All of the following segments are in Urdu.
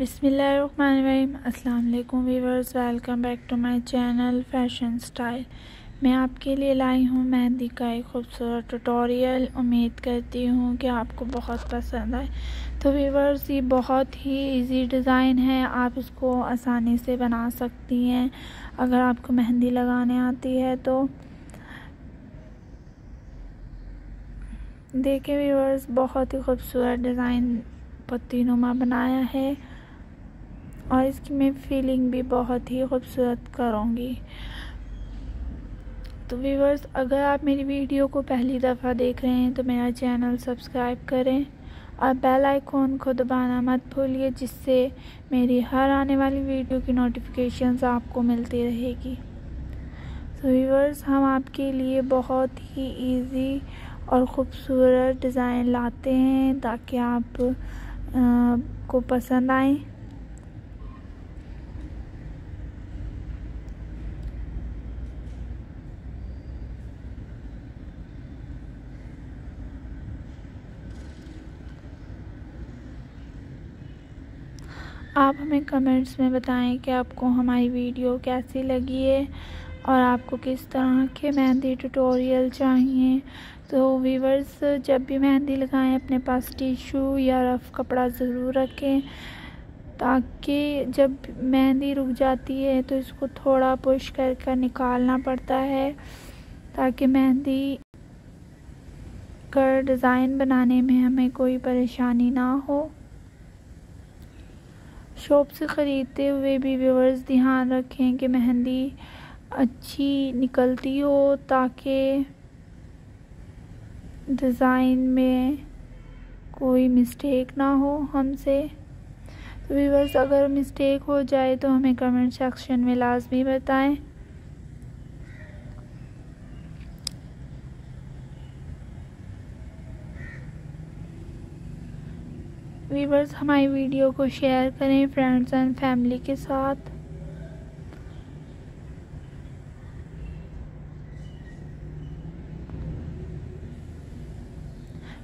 بسم اللہ الرحمن الرحیم۔ السلام علیکم viewers, welcome back to my channel fashion style. میں آپ کے لیے لائی ہوں مہندی کا ایک خوبصورت ٹوٹوریل۔ امید کرتی ہوں کہ آپ کو بہت پسند آئے۔ تو ویورز، یہ بہت ہی ایزی ڈیزائن ہے۔ آپ اس کو آسانی سے بنا سکتی ہیں۔ اگر آپ کو مہندی لگانے آتی ہے تو دیکھیں ویورز، بہت ہی خوبصورت ڈیزائن پتی نما بنایا ہے۔ اور اس کی میں فیلنگ بھی بہت ہی خوبصورت کروں گی۔ تو ویورز اگر آپ میری ویڈیو کو پہلی دفعہ دیکھ رہے ہیں، تو میرا چینل سبسکرائب کریں اور بیل آئیکن کو دبانا مت بھولیے، جس سے میری ہر آنے والی ویڈیو کی نوٹیفیکیشنز آپ کو ملتی رہے گی۔ تو ویورز ہم آپ کے لیے بہت ہی ایزی اور خوبصورت ڈیزائن لاتے ہیں تاکہ آپ کو پسند آئیں۔ آپ ہمیں کمنٹس میں بتائیں کہ آپ کو ہماری ویڈیو کیسی لگی ہے اور آپ کو کس طرح کے مہندی ٹوٹوریل چاہیے۔ تو ویورز، جب بھی مہندی لگائیں، اپنے پاس ٹیشو یا رف کپڑا ضرور رکھیں تاکہ جب مہندی رک جاتی ہے تو اس کو تھوڑا پش کر کر نکالنا پڑتا ہے تاکہ مہندی کا ڈیزائن بنانے میں ہمیں کوئی پریشانی نہ ہو۔ شاپ سے خریدتے ہوئے بھی ویورز دھیان رکھیں کہ مہندی اچھی نکلتی ہو تاکہ ڈیزائن میں کوئی مسٹیک نہ ہو ہم سے۔ ویورز اگر مسٹیک ہو جائے تو ہمیں کمنٹ سیکشن میں لازمی بتائیں۔ ویورز ہماری ویڈیو کو شیئر کریں فرینڈز اینڈ فیملی کے ساتھ۔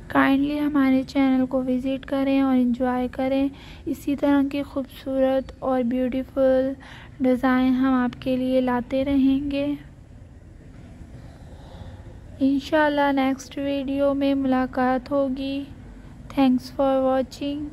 کائنڈلی ہمارے چینل کو وزٹ کریں اور انجوائے کریں۔ اسی طرح کی خوبصورت اور بیوٹیفل ڈیزائن ہم آپ کے لیے لاتے رہیں گے۔ انشاءاللہ نیکسٹ ویڈیو میں ملاقات ہوگی۔ Thanks for watching.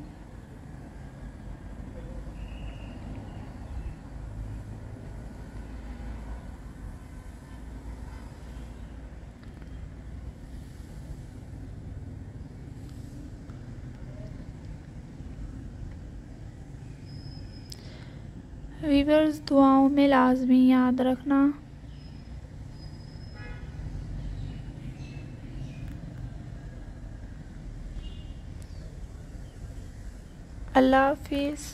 ویورز دعاؤں میں لازمی یاد رکھنا اللہ حافظ